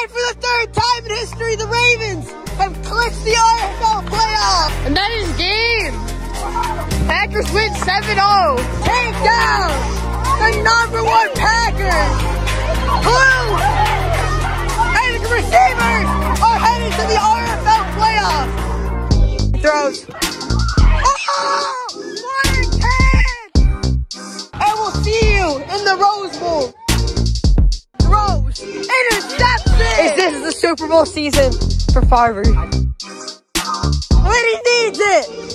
And for the third time in history, the Ravens have clinched the RFL playoff. And that is game. Packers win 7-0. Take down the number one Packers. Blue and the receivers are headed to the RFL playoff. Throws. Oh! One and ten! And we'll see you in the Rose Bowl. Super Bowl season for Farver? Liddy needs it!